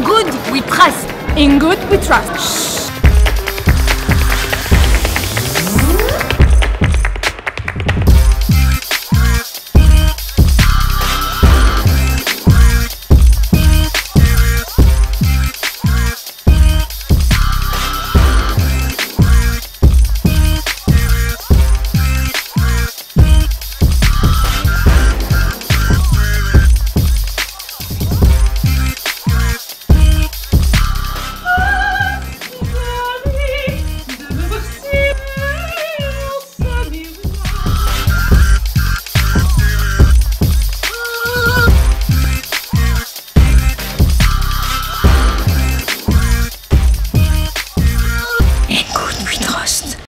In good we trust. In good we trust. Shh.